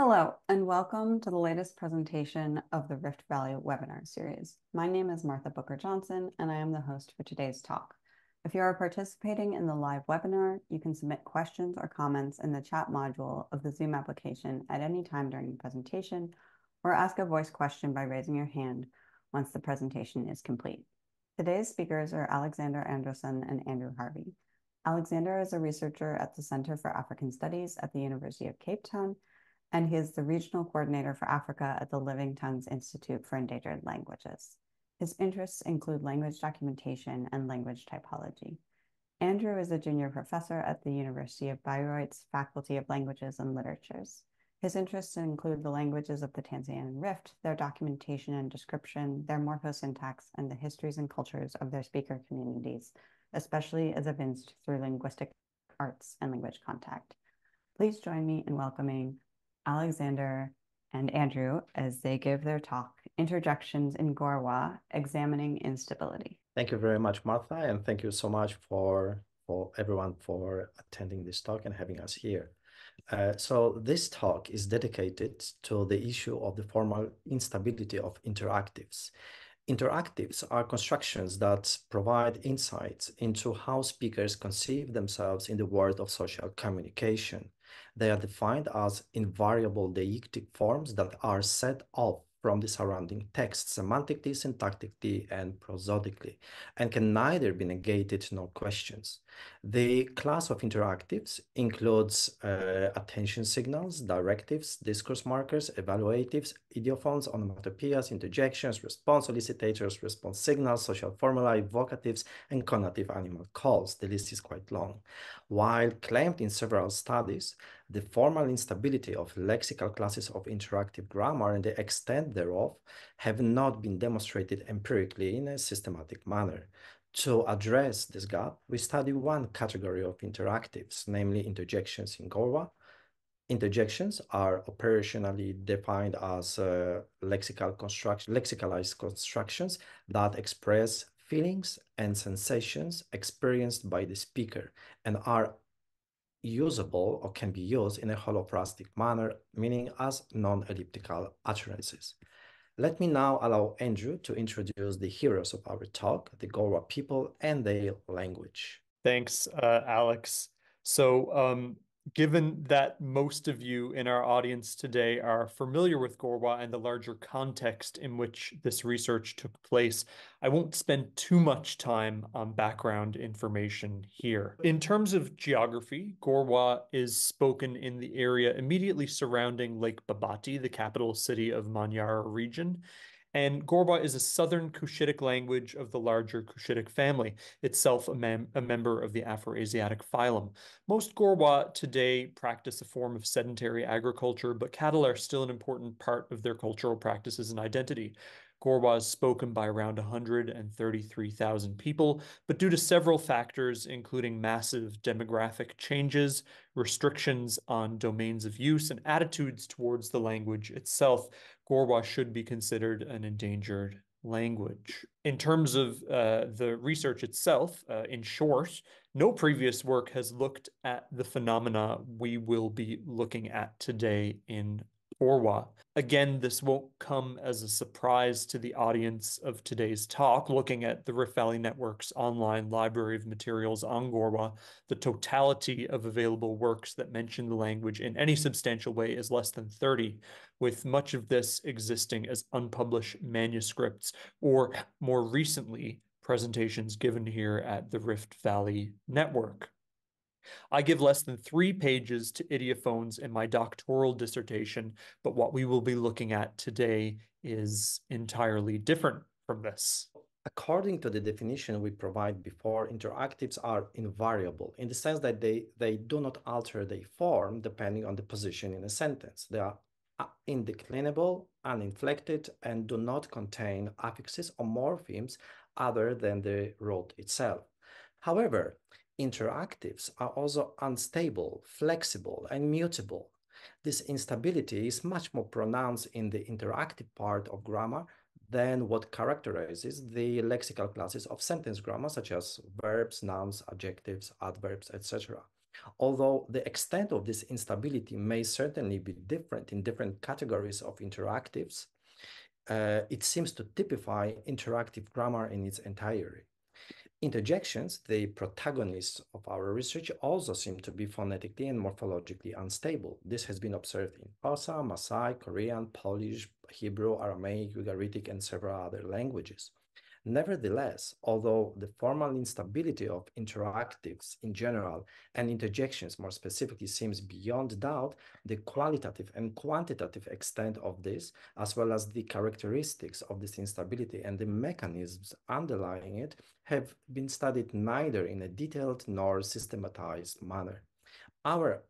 Hello, and welcome to the latest presentation of the Rift Valley webinar series. My name is Martha Booker Johnson, and I am the host for today's talk. If you are participating in the live webinar, you can submit questions or comments in the chat module of the Zoom application at any time during the presentation, or ask a voice question by raising your hand once the presentation is complete. Today's speakers are Alexander Andrason and Andrew Harvey. Alexander is a researcher at the Center for African Studies at the University of Cape Town and he is the regional coordinator for Africa at the Living Tongues Institute for Endangered Languages. His interests include language documentation and language typology. Andrew is a junior professor at the University of Bayreuth's Faculty of Languages and Literatures. His interests include the languages of the Tanzanian Rift, their documentation and description, their morphosyntax, and the histories and cultures of their speaker communities, especially as evinced through linguistic arts and language contact. Please join me in welcoming Alexander and Andrew as they give their talk, Interjections in Gorwaa, Examining Instability. Thank you very much, Martha, and thank you so much for, for everyone for attending this talk and having us here. Uh, so this talk is dedicated to the issue of the formal instability of interactives. Interactives are constructions that provide insights into how speakers conceive themselves in the world of social communication. They are defined as invariable deictic forms that are set off from the surrounding text semantically, syntactically, and prosodically, and can neither be negated nor questioned. The class of interactives includes uh, attention signals, directives, discourse markers, evaluatives, ideophones, onomatopoeias, interjections, response solicitators, response signals, social formulae, vocatives, and conative animal calls. The list is quite long. While claimed in several studies, the formal instability of lexical classes of interactive grammar and the extent thereof have not been demonstrated empirically in a systematic manner. To address this gap, we study one category of interactives, namely interjections in Gorwaa. Interjections are operationally defined as uh, lexical construct lexicalized constructions that express feelings and sensations experienced by the speaker and are usable or can be used in a holophrastic manner, meaning as non-elliptical utterances. Let me now allow Andrew to introduce the heroes of our talk, the Gorwaa people and their language. Thanks, uh, Alex. So um, given that most of you in our audience today are familiar with Gorwaa and the larger context in which this research took place, I won't spend too much time on background information here. In terms of geography, Gorwaa is spoken in the area immediately surrounding Lake Babati, the capital city of Manyara region, and Gorwaa is a southern Cushitic language of the larger Cushitic family, itself a, mem a member of the Afroasiatic phylum. Most Gorwaa today practice a form of sedentary agriculture, but cattle are still an important part of their cultural practices and identity. Gorwaa is spoken by around 133,000 people, but due to several factors, including massive demographic changes, restrictions on domains of use, and attitudes towards the language itself, Gorwaa should be considered an endangered language. In terms of uh, the research itself, uh, in short, no previous work has looked at the phenomena we will be looking at today in Gorwaa. Again, this won't come as a surprise to the audience of today's talk. Looking at the Rift Valley Network's online library of materials on Gorwaa, the totality of available works that mention the language in any substantial way is less than 30, with much of this existing as unpublished manuscripts or more recently, presentations given here at the Rift Valley Network. I give less than three pages to ideophones in my doctoral dissertation, but what we will be looking at today is entirely different from this. According to the definition we provide before, interactives are invariable in the sense that they, they do not alter their form depending on the position in a sentence. They are uh, indeclinable, uninflected, and do not contain affixes or morphemes other than the root itself. However, interactives are also unstable, flexible, and mutable. This instability is much more pronounced in the interactive part of grammar than what characterizes the lexical classes of sentence grammar, such as verbs, nouns, adjectives, adverbs, etc. Although the extent of this instability may certainly be different in different categories of interactives, uh, it seems to typify interactive grammar in its entirety. Interjections, the protagonists of our research, also seem to be phonetically and morphologically unstable. This has been observed in Xhosa, Maasai, Korean, Polish, Hebrew, Aramaic, Ugaritic, and several other languages. Nevertheless, although the formal instability of interactives in general and interjections more specifically seems beyond doubt, the qualitative and quantitative extent of this, as well as the characteristics of this instability and the mechanisms underlying it, have been studied neither in a detailed nor systematized manner. Our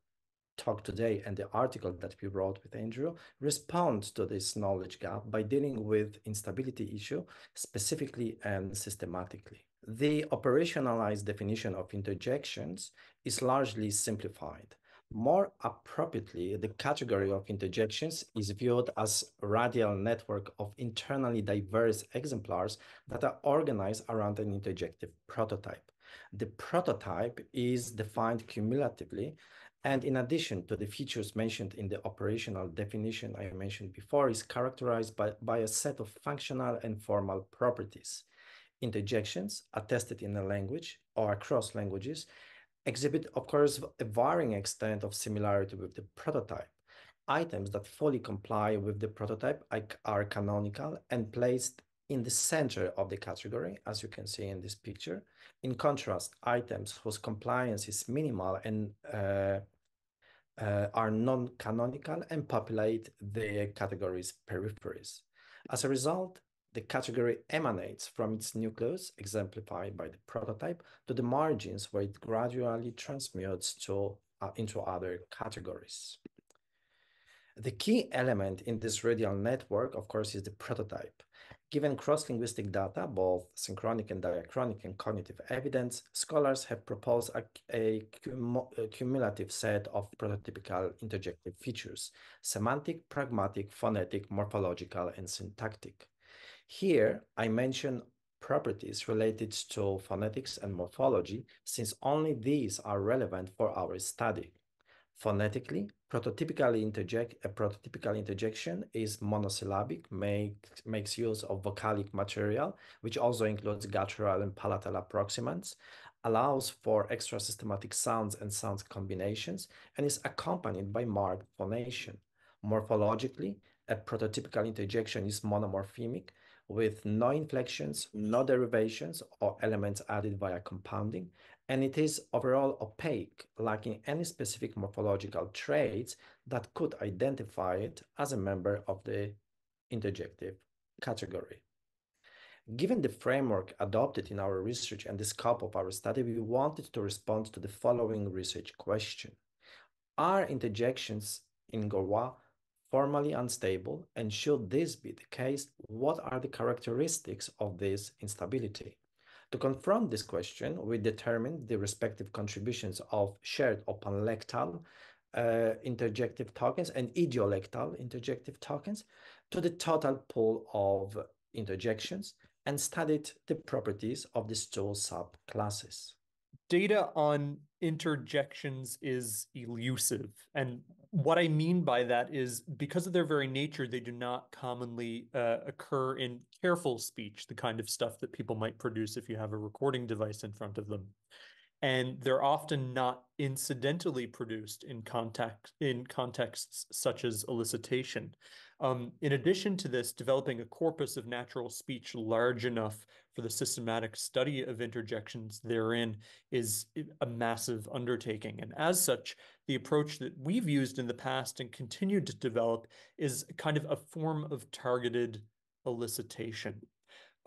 talk today and the article that we wrote with Andrew respond to this knowledge gap by dealing with instability issue specifically and systematically. The operationalized definition of interjections is largely simplified. More appropriately, the category of interjections is viewed as radial network of internally diverse exemplars that are organized around an interjective prototype. The prototype is defined cumulatively and in addition to the features mentioned in the operational definition I mentioned before, is characterized by, by a set of functional and formal properties. Interjections attested in a language or across languages exhibit, of course, a varying extent of similarity with the prototype. Items that fully comply with the prototype are canonical and placed in the center of the category, as you can see in this picture. In contrast, items whose compliance is minimal and uh, uh, are non-canonical and populate the category's peripheries. As a result, the category emanates from its nucleus, exemplified by the prototype, to the margins where it gradually transmutes to, uh, into other categories. The key element in this radial network, of course, is the prototype. Given cross-linguistic data, both synchronic and diachronic and cognitive evidence, scholars have proposed a, a, cum a, cumulative set of prototypical interjective features, semantic, pragmatic, phonetic, morphological, and syntactic. Here, I mention properties related to phonetics and morphology, since only these are relevant for our study. Phonetically, prototypical interject a prototypical interjection is monosyllabic, make, makes use of vocalic material, which also includes guttural and palatal approximants, allows for extra systematic sounds and sound combinations, and is accompanied by marked phonation. Morphologically, a prototypical interjection is monomorphemic, with no inflections, no derivations, or elements added via compounding, and it is overall opaque, lacking any specific morphological traits that could identify it as a member of the interjective category. Given the framework adopted in our research and the scope of our study, we wanted to respond to the following research question. Are interjections in Gorwaa formally unstable? And should this be the case, what are the characteristics of this instability? To confront this question, we determined the respective contributions of shared or panlectal uh, interjective tokens and idiolectal interjective tokens to the total pool of interjections and studied the properties of these two subclasses. Data on interjections is elusive. And what I mean by that is because of their very nature, they do not commonly uh, occur in careful speech, the kind of stuff that people might produce if you have a recording device in front of them. And they're often not incidentally produced in context in contexts such as elicitation. Um, in addition to this, developing a corpus of natural speech large enough for the systematic study of interjections therein is a massive undertaking. And as such, the approach that we've used in the past and continue to develop is kind of a form of targeted elicitation.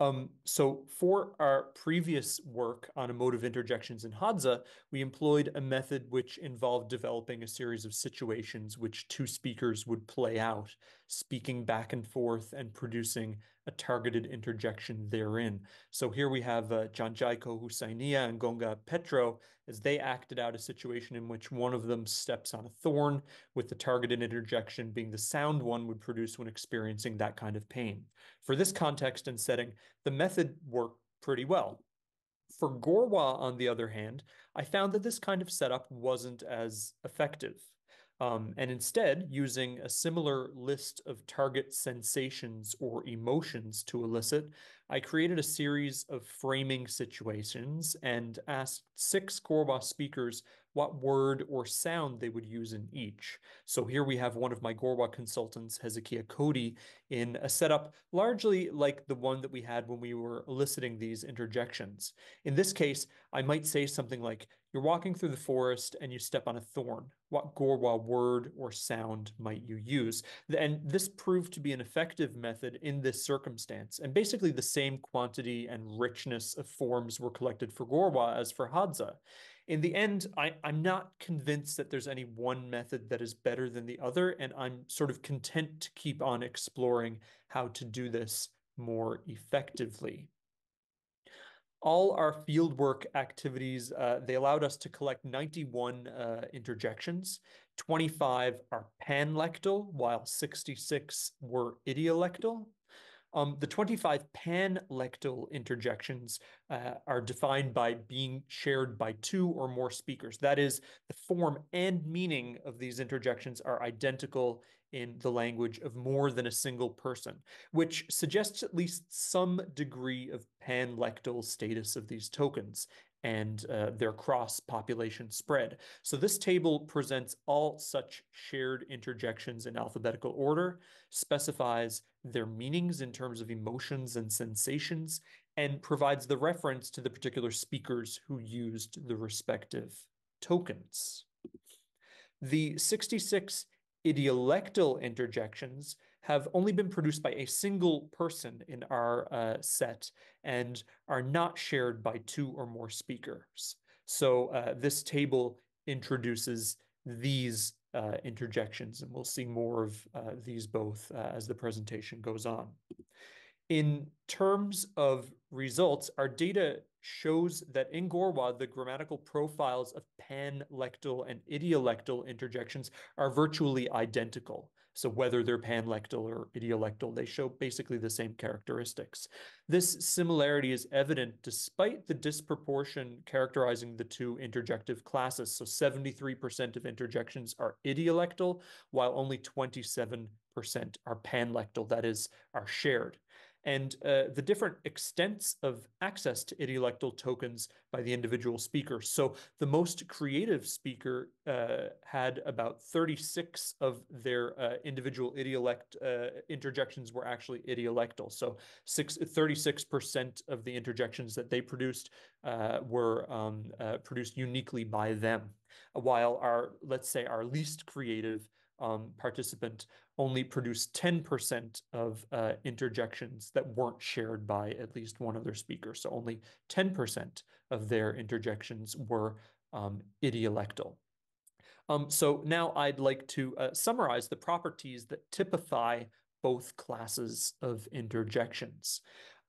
Um, so for our previous work on emotive interjections in Hadza, we employed a method which involved developing a series of situations which two speakers would play out, speaking back and forth and producing a targeted interjection therein. So here we have uh, Janjaiko Husainia and Gonga Petro as they acted out a situation in which one of them steps on a thorn, with the targeted interjection being the sound one would produce when experiencing that kind of pain. For this context and setting, the method worked pretty well. For Gorwaa, on the other hand, I found that this kind of setup wasn't as effective. Um, and instead, using a similar list of target sensations or emotions to elicit, I created a series of framing situations and asked six Gorwaa speakers what word or sound they would use in each. So here we have one of my Gorwaa consultants, Hezekiah Cody, in a setup largely like the one that we had when we were eliciting these interjections. In this case, I might say something like, you're walking through the forest and you step on a thorn. What Gorwaa word or sound might you use? And this proved to be an effective method in this circumstance. And basically the same quantity and richness of forms were collected for Gorwaa as for Hadza. In the end, I, I'm not convinced that there's any one method that is better than the other, and I'm sort of content to keep on exploring how to do this more effectively all our fieldwork activities, uh, they allowed us to collect 91 uh, interjections. 25 are panlectal, while 66 were idiolectal. Um, the 25 panlectal interjections uh, are defined by being shared by two or more speakers. That is, the form and meaning of these interjections are identical in the language of more than a single person, which suggests at least some degree of panlectal status of these tokens and uh, their cross-population spread. So this table presents all such shared interjections in alphabetical order, specifies their meanings in terms of emotions and sensations, and provides the reference to the particular speakers who used the respective tokens. The 66 idiolectal interjections have only been produced by a single person in our uh, set and are not shared by two or more speakers. So uh, this table introduces these uh, interjections, and we'll see more of uh, these both uh, as the presentation goes on. In terms of results, our data shows that in Gorwaa, the grammatical profiles of panlectal and idiolectal interjections are virtually identical. So whether they're panlectal or idiolectal, they show basically the same characteristics. This similarity is evident despite the disproportion characterizing the two interjective classes. So 73% of interjections are idiolectal, while only 27% are panlectal, that is, are shared and uh, the different extents of access to idiolectal tokens by the individual speaker. So the most creative speaker uh, had about 36 of their uh, individual idiolect uh, interjections were actually idiolectal. So 36% of the interjections that they produced uh, were um, uh, produced uniquely by them, while our, let's say, our least creative um, participant only produced 10% of uh, interjections that weren't shared by at least one other speaker. So only 10% of their interjections were um, idiolectal. Um, so now I'd like to uh, summarize the properties that typify both classes of interjections.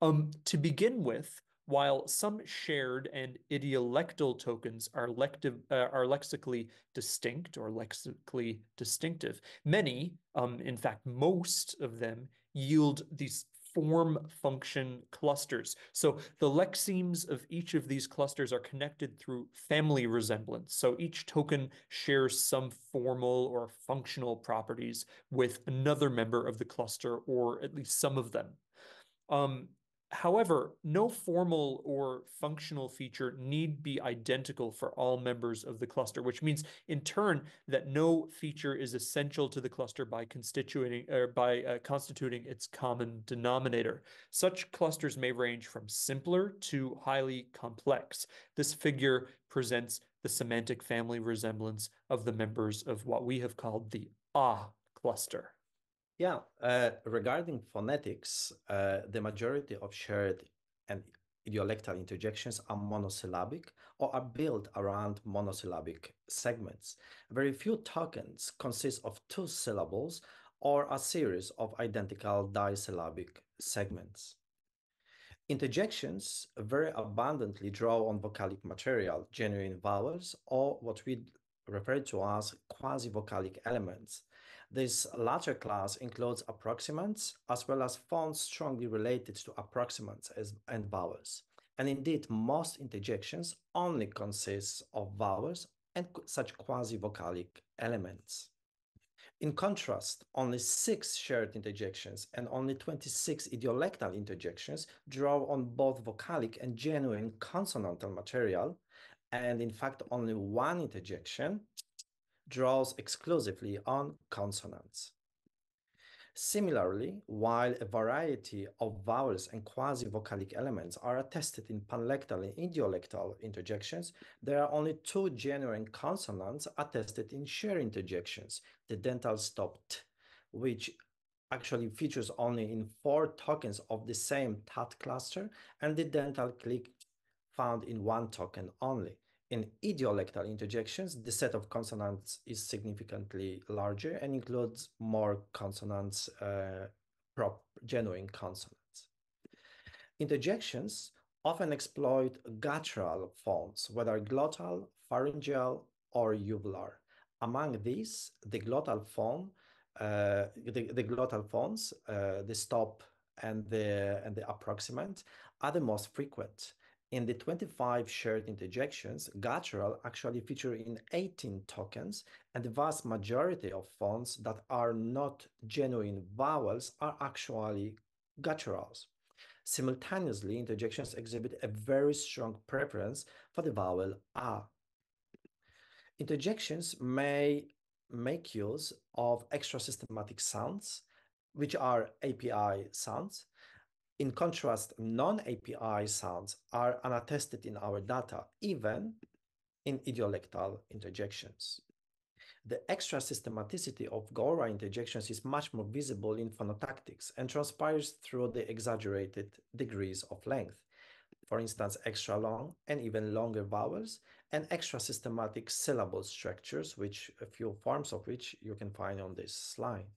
Um, to begin with, while some shared and idiolectal tokens are, lective, uh, are lexically distinct or lexically distinctive, many, um, in fact, most of them yield these form function clusters. So the lexemes of each of these clusters are connected through family resemblance. So each token shares some formal or functional properties with another member of the cluster, or at least some of them. Um, However, no formal or functional feature need be identical for all members of the cluster, which means in turn that no feature is essential to the cluster by constituting or by uh, constituting its common denominator. Such clusters may range from simpler to highly complex. This figure presents the semantic family resemblance of the members of what we have called the Ah cluster. Yeah, uh, regarding phonetics, uh, the majority of shared and idiolectal interjections are monosyllabic or are built around monosyllabic segments. Very few tokens consist of two syllables or a series of identical disyllabic segments. Interjections very abundantly draw on vocalic material, genuine vowels, or what we refer to as quasi-vocalic elements, this latter class includes approximants as well as phones strongly related to approximants as, and vowels. And indeed, most interjections only consist of vowels and such quasi-vocalic elements. In contrast, only six shared interjections and only 26 idiolectal interjections draw on both vocalic and genuine consonantal material, and in fact, only one interjection draws exclusively on consonants. Similarly, while a variety of vowels and quasi-vocalic elements are attested in panlectal and idiolectal interjections, there are only two genuine consonants attested in shared interjections, the dental stop t, which actually features only in four tokens of the same tat cluster, and the dental click found in one token only. In idiolectal interjections, the set of consonants is significantly larger and includes more consonants, uh, prop genuine consonants. Interjections often exploit guttural phones, whether glottal, pharyngeal, or uvular. Among these, the glottal phone, uh, the, the glottal phones, uh, the stop and the and the approximant, are the most frequent. In the 25 shared interjections, guttural actually feature in 18 tokens, and the vast majority of phones that are not genuine vowels are actually gutturals. Simultaneously, interjections exhibit a very strong preference for the vowel a. Interjections may make use of extra systematic sounds, which are IPA sounds, in contrast, non-IPA sounds are unattested in our data, even in idiolectal interjections. The extra systematicity of GORWAA interjections is much more visible in phonotactics and transpires through the exaggerated degrees of length. For instance, extra long and even longer vowels and extra systematic syllable structures, which a few forms of which you can find on this slide.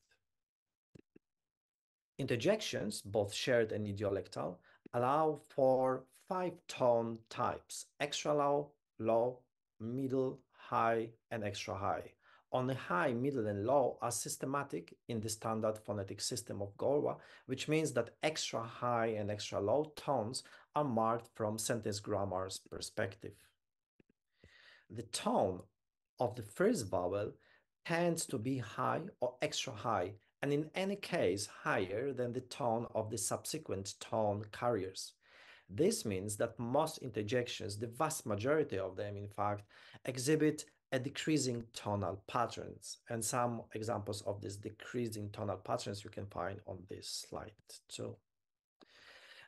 Interjections, both shared and idiolectal, allow for five tone types, extra low, low, middle, high, and extra high. Only high, middle, and low are systematic in the standard phonetic system of GORWAA, which means that extra high and extra low tones are marked from sentence grammar's perspective. The tone of the first vowel tends to be high or extra high and in any case higher than the tone of the subsequent tone carriers. This means that most interjections, the vast majority of them in fact, exhibit a decreasing tonal patterns. And some examples of these decreasing tonal patterns you can find on this slide too.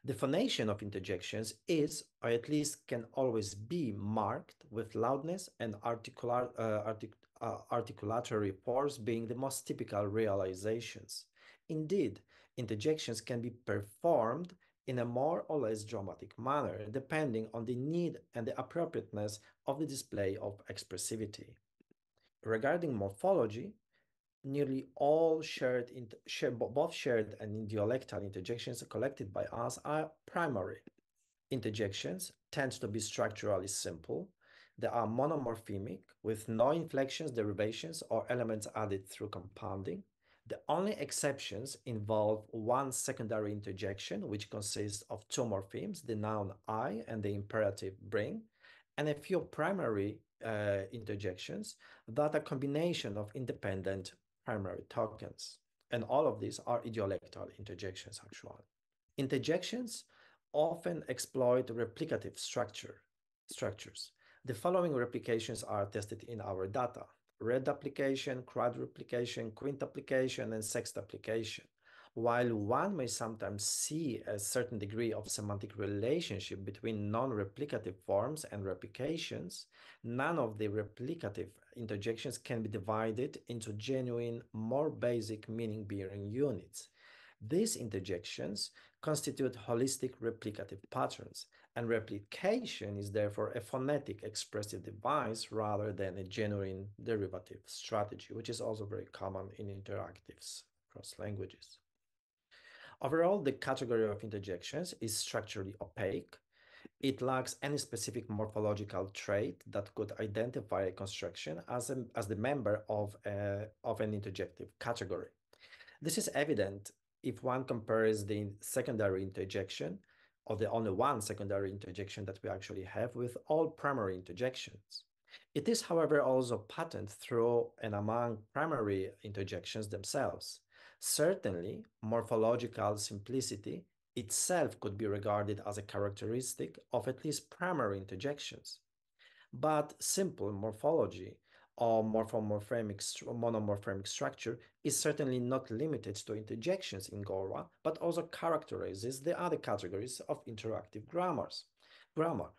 The phonation of interjections is, or at least can always be, marked with loudness and articular, uh, artic uh, articulatory pores being the most typical realizations. Indeed, interjections can be performed in a more or less dramatic manner, depending on the need and the appropriateness of the display of expressivity. Regarding morphology, nearly all shared, both shared and idiolectal interjections collected by us are primary. Interjections tend to be structurally simple, they are monomorphemic with no inflections, derivations, or elements added through compounding. The only exceptions involve one secondary interjection, which consists of two morphemes, the noun I and the imperative bring, and a few primary uh, interjections that are combination of independent primary tokens. And all of these are idiolectal interjections, actually. Interjections often exploit replicative structure, structures. The following replications are tested in our data. Reduplication, quadruplication, quintuplication, and sext sextuplication. While one may sometimes see a certain degree of semantic relationship between non-replicative forms and replications, none of the replicative interjections can be divided into genuine, more basic meaning-bearing units. These interjections constitute holistic replicative patterns, and replication is therefore a phonetic expressive device rather than a genuine derivative strategy, which is also very common in interactives across languages. Overall, the category of interjections is structurally opaque. It lacks any specific morphological trait that could identify a construction as, a, as the member of, a, of an interjective category. This is evident if one compares the secondary interjection or the only one secondary interjection that we actually have with all primary interjections. It is, however, also patent through and among primary interjections themselves. Certainly, morphological simplicity itself could be regarded as a characteristic of at least primary interjections. But simple morphology or morphomorphemic monomorphemic structure is certainly not limited to interjections in Gorwaa, but also characterizes the other categories of interactive grammars. Grammar.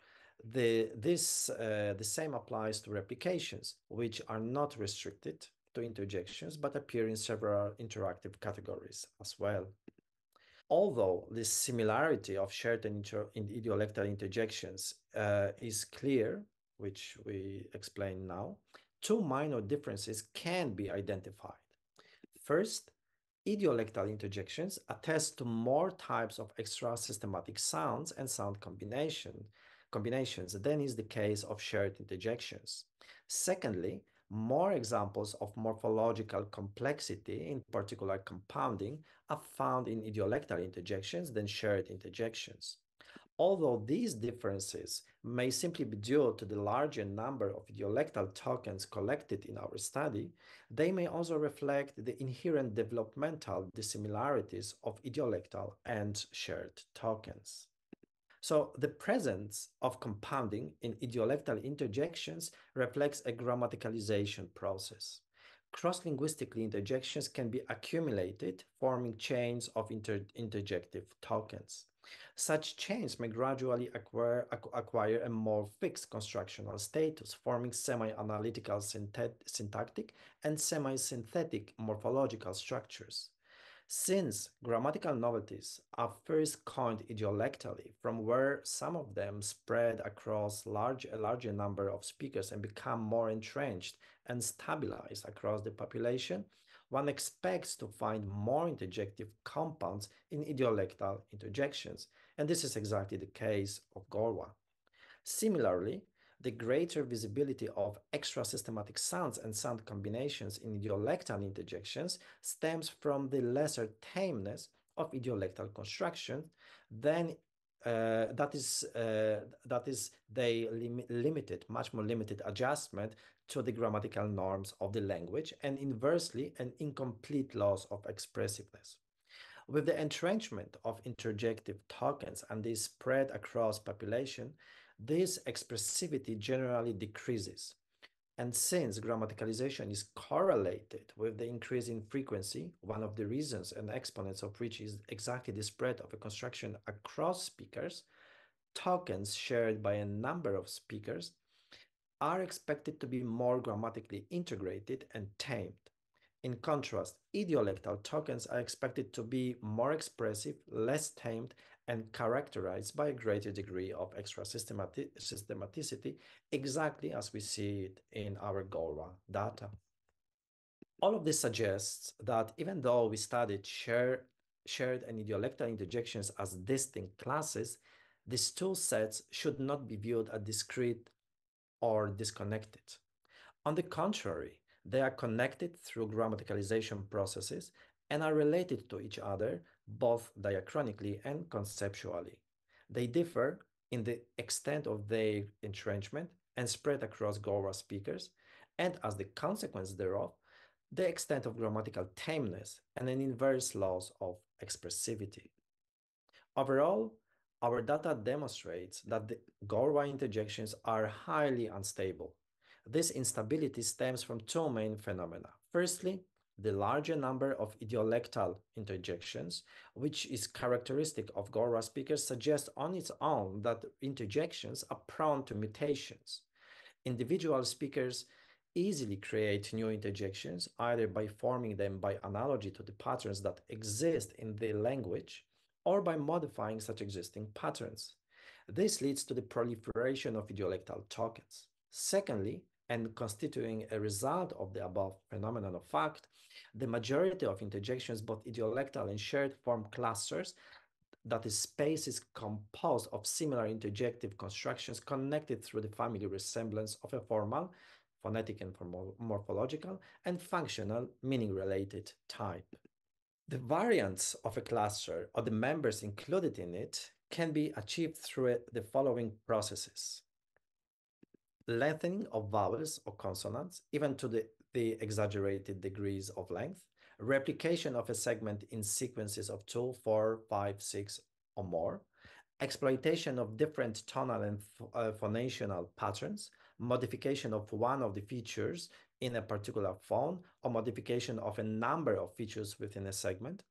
The, this, uh, the same applies to replications, which are not restricted to interjections, but appear in several interactive categories as well. Although this similarity of shared and inter in idiolectal interjections uh, is clear, which we explain now, two minor differences can be identified. First, idiolectal interjections attest to more types of extra systematic sounds and sound combination, combinations than is the case of shared interjections. Secondly, more examples of morphological complexity, in particular compounding, are found in idiolectal interjections than shared interjections. Although these differences may simply be due to the larger number of idiolectal tokens collected in our study, they may also reflect the inherent developmental dissimilarities of idiolectal and shared tokens. So the presence of compounding in idiolectal interjections reflects a grammaticalization process. Cross-linguistically interjections can be accumulated, forming chains of inter interjective tokens. Such chains may gradually acquire, acquire a more fixed constructional status, forming semi-analytical syntactic and semi-synthetic morphological structures. Since grammatical novelties are first coined idiolectally, from where some of them spread across large, a larger number of speakers and become more entrenched and stabilized across the population, one expects to find more interjective compounds in idiolectal interjections, and this is exactly the case of Gorwaa. Similarly, the greater visibility of extra systematic sounds and sound combinations in idiolectal interjections stems from the lesser tameness of idiolectal construction than uh, that is uh, that is they lim limited much more limited adjustment to the grammatical norms of the language and inversely an incomplete loss of expressiveness with the entrenchment of interjective tokens and the spread across population this expressivity generally decreases. And since grammaticalization is correlated with the increase in frequency, one of the reasons and exponents of which is exactly the spread of a construction across speakers, tokens shared by a number of speakers are expected to be more grammatically integrated and tamed. In contrast, idiolectal tokens are expected to be more expressive, less tamed, and characterized by a greater degree of extra systematic systematicity, exactly as we see it in our Gorwaa data. All of this suggests that even though we studied share, shared and idiolectal interjections as distinct classes, these two sets should not be viewed as discrete or disconnected. On the contrary, they are connected through grammaticalization processes and are related to each other both diachronically and conceptually. They differ in the extent of their entrenchment and spread across Gorwaa speakers, and as the consequence thereof, the extent of grammatical tameness and an inverse loss of expressivity. Overall, our data demonstrates that the Gorwaa interjections are highly unstable. This instability stems from two main phenomena. Firstly, the larger number of idiolectal interjections, which is characteristic of Gorwaa speakers, suggests on its own that interjections are prone to mutations. Individual speakers easily create new interjections, either by forming them by analogy to the patterns that exist in the language, or by modifying such existing patterns. This leads to the proliferation of idiolectal tokens. Secondly, and constituting a result of the above phenomenon of fact, the majority of interjections, both idiolectal and shared, form clusters that is space is composed of similar interjective constructions connected through the family resemblance of a formal, phonetic and morphological, and functional, meaning-related type. The variants of a cluster or the members included in it can be achieved through the following processes. Lengthening of vowels or consonants, even to the, the exaggerated degrees of length, replication of a segment in sequences of two, four, five, six, or more, exploitation of different tonal and uh, phonational patterns, modification of one of the features in a particular phone, or modification of a number of features within a segment,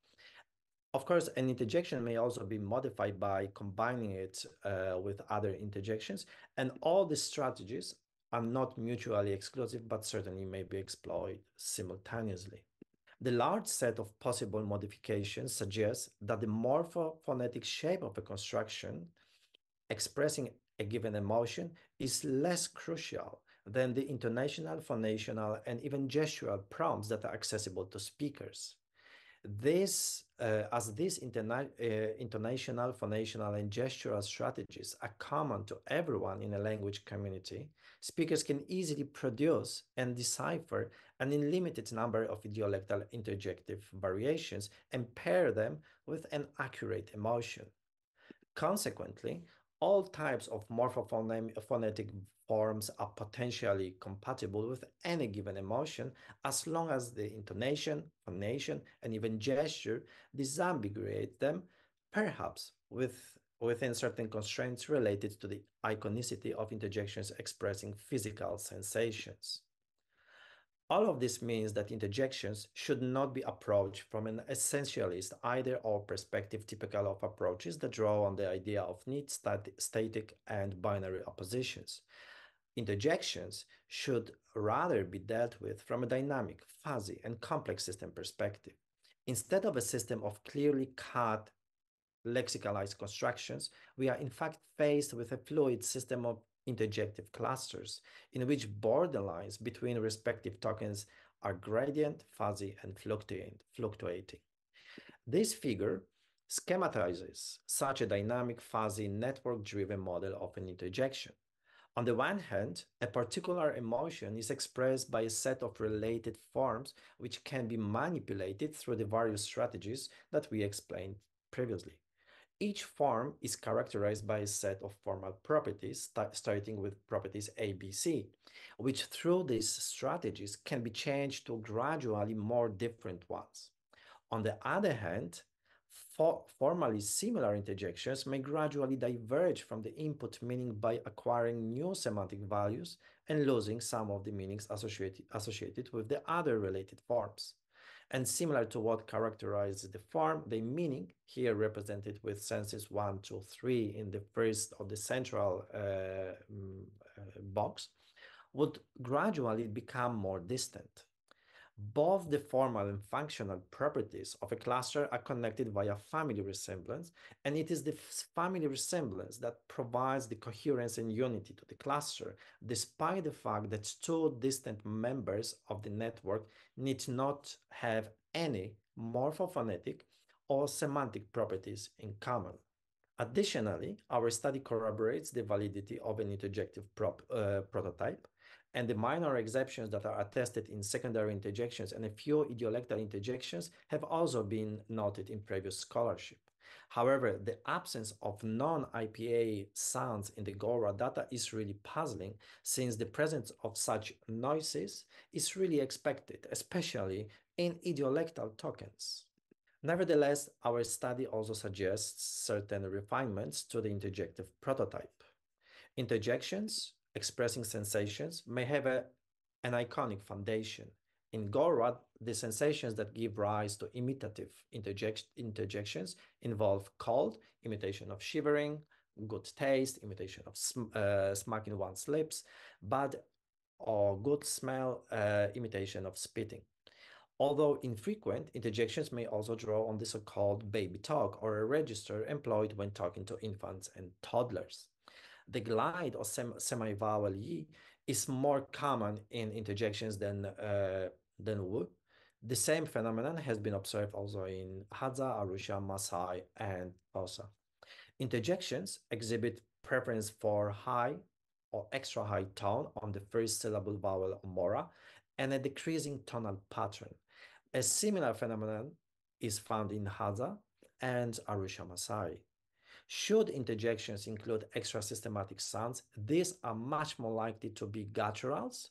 of course, an interjection may also be modified by combining it uh, with other interjections, and all these strategies are not mutually exclusive, but certainly may be exploited simultaneously. The large set of possible modifications suggests that the morphophonetic shape of a construction expressing a given emotion is less crucial than the intonational, phonational, and even gestural prompts that are accessible to speakers. This, uh, as these interna uh, intonational, phonational, and gestural strategies are common to everyone in a language community, speakers can easily produce and decipher an unlimited number of idiolectal interjective variations and pair them with an accurate emotion. Consequently, all types of morphophonetic forms are potentially compatible with any given emotion as long as the intonation, phonation, and even gesture disambiguate them, perhaps with, within certain constraints related to the iconicity of interjections expressing physical sensations. All of this means that interjections should not be approached from an essentialist either or perspective typical of approaches that draw on the idea of neat, stat static, and binary oppositions. Interjections should rather be dealt with from a dynamic, fuzzy, and complex system perspective. Instead of a system of clearly cut lexicalized constructions, we are in fact faced with a fluid system of interjective clusters in which borderlines between respective tokens are gradient, fuzzy, and fluctuating. This figure schematizes such a dynamic, fuzzy, network-driven model of an interjection. On the one hand, a particular emotion is expressed by a set of related forms which can be manipulated through the various strategies that we explained previously. Each form is characterized by a set of formal properties, starting with properties A, B, C, which through these strategies can be changed to gradually more different ones. On the other hand, for formally similar interjections may gradually diverge from the input meaning by acquiring new semantic values and losing some of the meanings associated, associated with the other related forms and similar to what characterizes the form, the meaning, here represented with senses 1, 2, 3 in the first of the central uh, mm, uh, box, would gradually become more distant. Both the formal and functional properties of a cluster are connected via family resemblance, and it is the family resemblance that provides the coherence and unity to the cluster, despite the fact that two distant members of the network need not have any morphophonetic or semantic properties in common. Additionally, our study corroborates the validity of an interjective prop, uh, prototype and the minor exceptions that are attested in secondary interjections and a few idiolectal interjections have also been noted in previous scholarship. However, the absence of non-IPA sounds in the GORWAA data is really puzzling since the presence of such noises is really expected, especially in idiolectal tokens. Nevertheless, our study also suggests certain refinements to the interjective prototype. Interjections expressing sensations may have a, an iconic foundation. In Gorwaa, the sensations that give rise to imitative interject interjections involve cold, imitation of shivering, good taste, imitation of sm uh, smacking one's lips, bad or good smell, uh, imitation of spitting. Although infrequent, interjections may also draw on the so-called baby talk or a register employed when talking to infants and toddlers the glide or sem semi-vowel yi is more common in interjections than uh, than wu. The same phenomenon has been observed also in Hadza, Arusha, Masai, and Xhosa. Interjections exhibit preference for high or extra high tone on the first syllable vowel mora and a decreasing tonal pattern. A similar phenomenon is found in Hadza and Arusha Maasai. Should interjections include extra systematic sounds, these are much more likely to be gutturals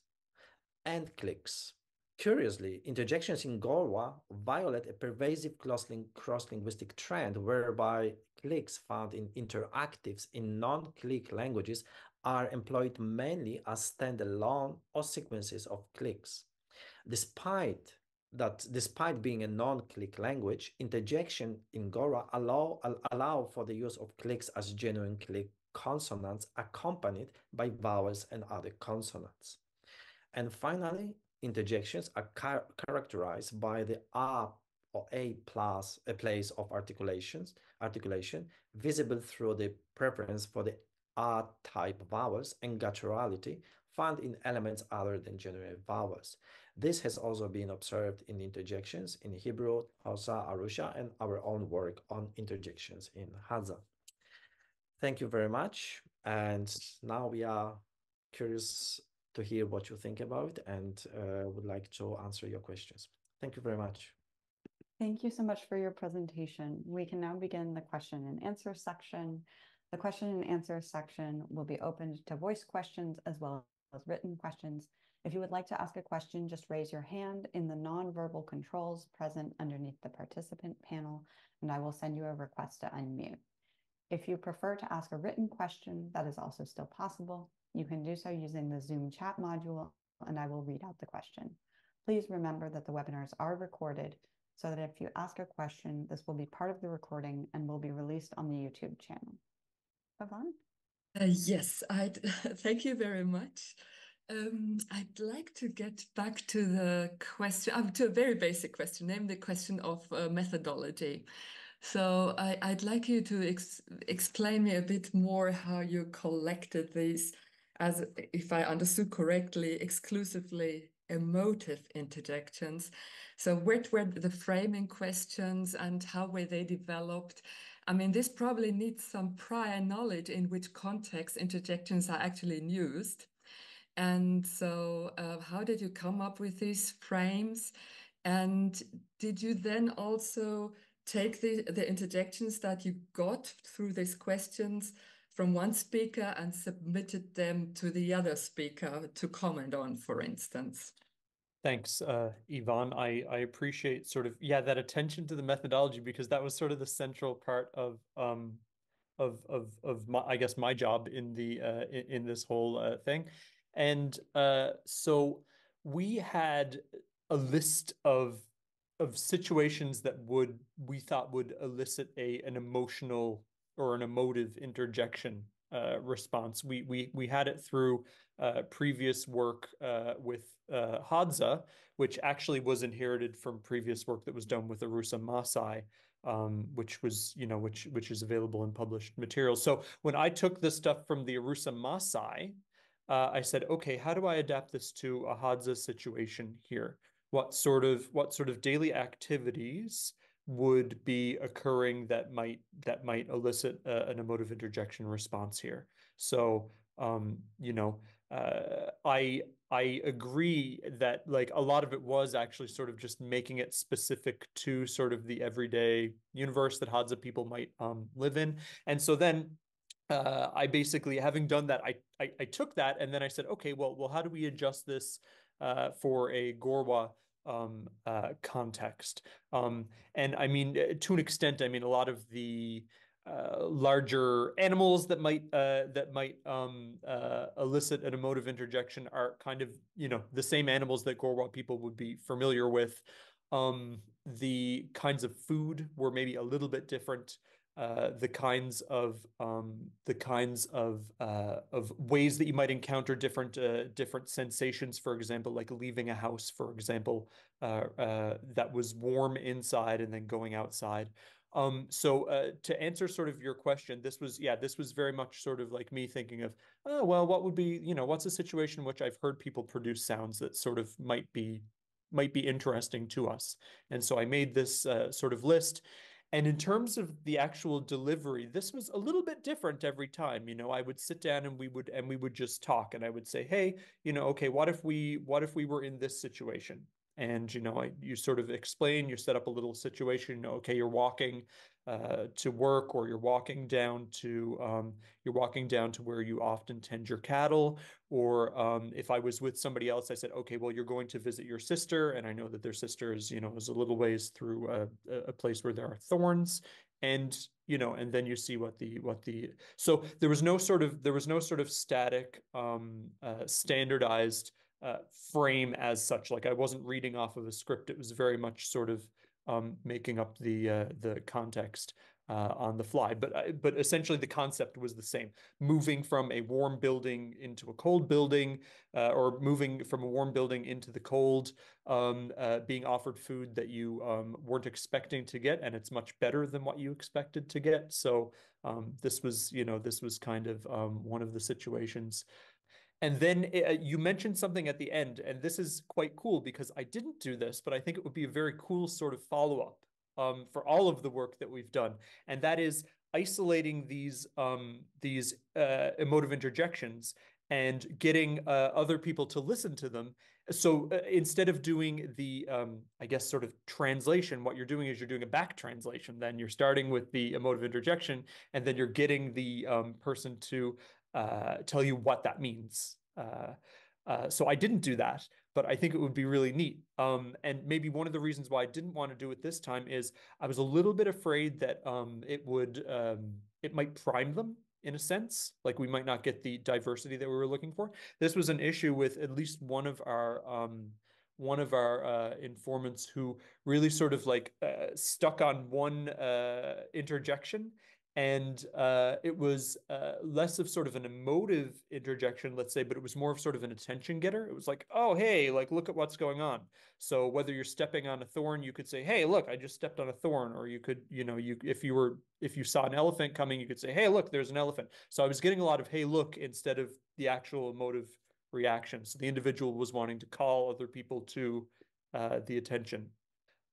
and clicks. Curiously, interjections in Gorwaa violate a pervasive cross-linguistic trend whereby clicks found in interactives in non-click languages are employed mainly as standalone or sequences of clicks. Despite that, despite being a non-click language, interjection in Gorwaa allow, allow for the use of clicks as genuine click consonants accompanied by vowels and other consonants. And finally, interjections are char characterized by the R or A plus a place of articulations articulation visible through the preference for the R type vowels and gutturality found in elements other than general vowels. This has also been observed in interjections in Hebrew, Hausa, Arusha, and our own work on interjections in Hadza. Thank you very much. And now we are curious to hear what you think about and uh, would like to answer your questions. Thank you very much. Thank you so much for your presentation. We can now begin the question and answer section. The question and answer section will be opened to voice questions as well written questions. If you would like to ask a question, just raise your hand in the nonverbal controls present underneath the participant panel, and I will send you a request to unmute. If you prefer to ask a written question, that is also still possible. You can do so using the Zoom chat module, and I will read out the question. Please remember that the webinars are recorded so that if you ask a question, this will be part of the recording and will be released on the YouTube channel. Yvonne? Uh, yes, i thank you very much. Um, I'd like to get back to the question, uh, to a very basic question, namely the question of uh, methodology. So I, would like you to ex explain me a bit more how you collected these as if I understood correctly, exclusively emotive interjections. So what were the framing questions and how were they developed? I mean, this probably needs some prior knowledge in which context interjections are actually used. And so uh, how did you come up with these frames? And did you then also take the, the interjections that you got through these questions from one speaker and submitted them to the other speaker to comment on, for instance. Thanks, uh, Yvonne. I, I appreciate sort of, yeah, that attention to the methodology because that was sort of the central part of, um, of, of, of my, I guess, my job in the, uh, in, in this whole uh, thing. And uh, so we had a list of, of situations that would, we thought would elicit a, an emotional or an emotive interjection uh, response. We we we had it through uh, previous work uh, with uh, Hadza, which actually was inherited from previous work that was done with Arusa Masai, um, which was you know which which is available in published materials. So when I took the stuff from the Arusa Masai, uh, I said, okay, how do I adapt this to a Hadza situation here? What sort of what sort of daily activities would be occurring that might that might elicit an emotive interjection response here. So um, you know, uh, I I agree that like a lot of it was actually sort of just making it specific to sort of the everyday universe that Hadza people might um, live in, and so then uh, I basically, having done that, I, I, I took that and then I said, okay, well, well, how do we adjust this uh, for a Gorwaa um, uh, context. Um, and I mean, uh, to an extent, I mean, a lot of the uh, larger animals that might uh, that might um, uh, elicit an emotive interjection are kind of you know the same animals that Gorwaa people would be familiar with. Um, the kinds of food were maybe a little bit different. Uh, the kinds of um, the kinds of uh, of ways that you might encounter different uh, different sensations. For example, like leaving a house, for example, uh, uh, that was warm inside and then going outside. Um, so to answer sort of your question, this was yeah, this was very much sort of like me thinking of oh well, what would be you know what's a situation in which I've heard people produce sounds that sort of might be might be interesting to us, and so I made this sort of list and in terms of the actual delivery, this was a little bit different every time. You know, I would sit down and we would and we would just talk and I would say, "Hey, you know, okay, what if we what if we were in this situation?" And you know you sort of explain you set up a little situation you know, okay you're walking uh, to work or you're walking down to um, you're walking down to where you often tend your cattle or um, if i was with somebody else i said okay well you're going to visit your sister and i know that their sister is you know is a little ways through a, a place where there are thorns and you know and then you see what the what the so there was no sort of there was no sort of static um uh, standardized uh, frame as such like i wasn't reading off of a script it was very much sort of um, making up the uh, the context uh, on the fly. But but essentially the concept was the same: moving from a warm building into a cold building, uh, or moving from a warm building into the cold, um, uh, being offered food that you um, weren't expecting to get, and it's much better than what you expected to get. So um, this was you know this was kind of um, one of the situations. And then uh, you mentioned something at the end, and this is quite cool because I didn't do this, but I think it would be a very cool sort of follow up um, for all of the work that we've done, and that is isolating these um, these uh, emotive interjections and getting uh, other people to listen to them. So uh, instead of doing the, um, I guess, sort of translation, what you're doing is you're doing a back translation. Then you're starting with the emotive interjection, and then you're getting the um, person to uh, tell you what that means. Uh, uh, so I didn't do that, but I think it would be really neat. Um, and maybe one of the reasons why I didn't want to do it this time is I was a little bit afraid that um, it would um, it might prime them in a sense, like we might not get the diversity that we were looking for. This was an issue with at least one of our um, one of our uh, informants who really sort of like uh, stuck on one uh, interjection and uh, it was uh, less of sort of an emotive interjection, let's say, but it was more of sort of an attention getter. It was like, oh, hey, like, look at what's going on. So whether you're stepping on a thorn, you could say, hey, look, I just stepped on a thorn. Or you could, you know, you if you were if you saw an elephant coming, you could say, hey, look, there's an elephant. So I was getting a lot of hey, look, instead of the actual emotive reaction. So the individual was wanting to call other people to uh, the attention.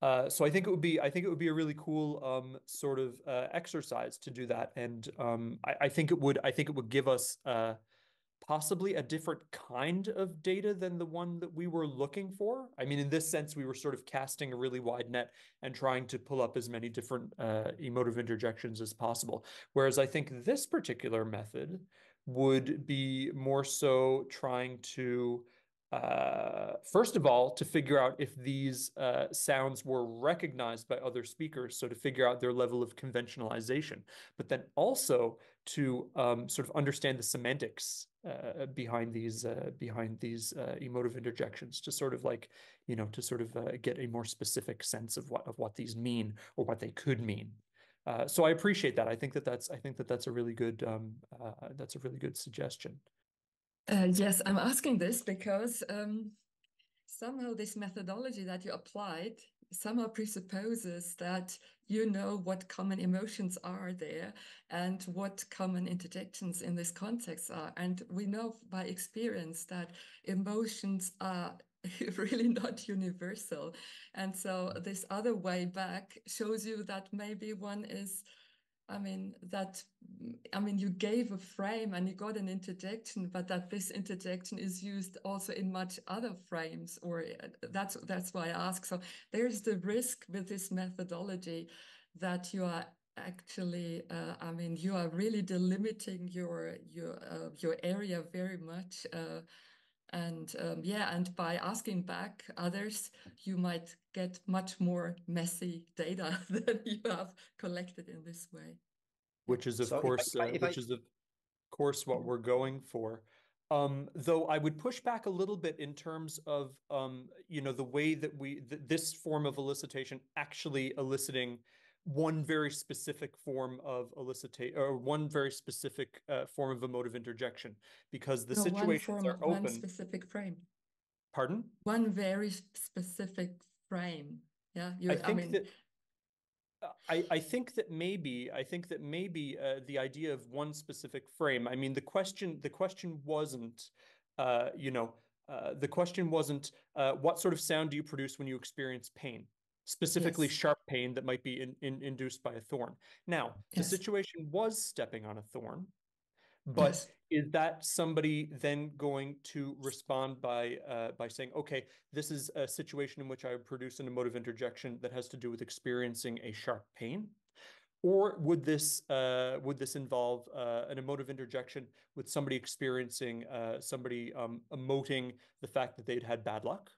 Uh, so I think it would be I think it would be a really cool um, sort of uh, exercise to do that, and um, I, I, think it would I think it would give us uh, possibly a different kind of data than the one that we were looking for. I mean, in this sense, we were sort of casting a really wide net and trying to pull up as many different uh, emotive interjections as possible. Whereas I think this particular method would be more so trying to uh, first of all, to figure out if these uh, sounds were recognized by other speakers, so to figure out their level of conventionalization, but then also to um, sort of understand the semantics uh, behind these uh, behind these uh, emotive interjections, to sort of like you know to sort of get a more specific sense of what of what these mean or what they could mean. so I appreciate that. I think that that's I think that that's a really good um, that's a really good suggestion. Uh, yes, I'm asking this because um, somehow this methodology that you applied somehow presupposes that you know what common emotions are there and what common interjections in this context are. And we know by experience that emotions are really not universal. And so this other way back shows you that maybe one is I mean, that, I mean, you gave a frame and you got an interjection, but that this interjection is used also in much other frames, or uh, that's, that's why I ask. So there's the risk with this methodology that you are actually, uh, I mean, you are really delimiting your, your, uh, your area very much. Uh, and um, yeah, and by asking back others, you might get much more messy data than you have collected in this way. Which is, of so course, I, uh, which I... is of course what we're going for. Um, though I would push back a little bit in terms of, um, you know, the way that we th this form of elicitation actually eliciting one very specific form of elicitate or one very specific uh, form of emotive interjection because the no, situations are open. One specific frame. Pardon? One very specific frame. Yeah, you, I, think I mean, that. Uh, I, I think that maybe I think that maybe uh, the idea of one specific frame. I mean, the question the question wasn't, uh, you know, uh, the question wasn't uh, what sort of sound do you produce when you experience pain specifically yes. sharp pain that might be in, in, induced by a thorn. Now, yes. the situation was stepping on a thorn, But Yes. is that somebody then going to respond by uh, by saying, okay, this is a situation in which I produce an emotive interjection that has to do with experiencing a sharp pain? Or would this uh, would this involve uh, an emotive interjection with somebody experiencing uh, somebody um, emoting the fact that they'd had bad luck?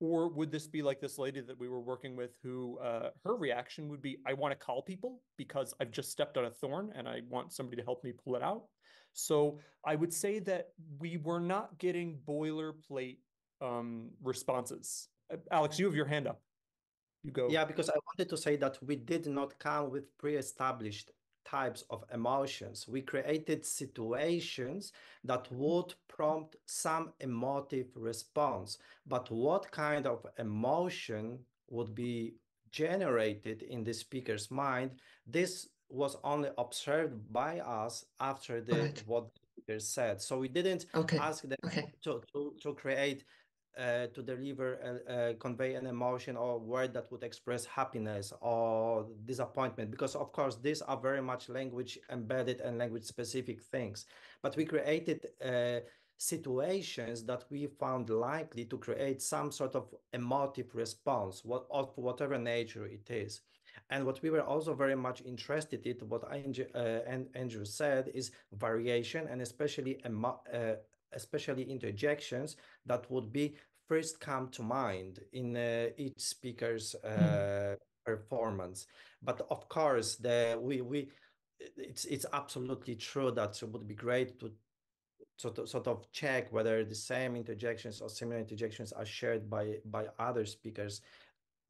Or would this be like this lady that we were working with who uh, her reaction would be, I want to call people because I've just stepped on a thorn and I want somebody to help me pull it out. So I would say that we were not getting boilerplate um, responses. Uh, Alex, you have your hand up. You go. Yeah, because I wanted to say that we did not come with pre-established types of emotions. We created situations that would prompt some emotive response. But what kind of emotion would be generated in the speaker's mind, this was only observed by us after the Right. what the speaker said. So we didn't Okay. ask them Okay. to, to, to create uh, to deliver and uh, convey an emotion or word that would express happiness or disappointment because of course these are very much language embedded and language specific things. But we created uh, situations that we found likely to create some sort of emotive response what of whatever nature it is. And what we were also very much interested in what Andrew, uh, Andrew said is variation and especially emo- uh, especially interjections that would be first come to mind in uh, each speaker's uh, performance. But of course, the we we it's it's absolutely true that it would be great to sort of, sort of check whether the same interjections or similar interjections are shared by by other speakers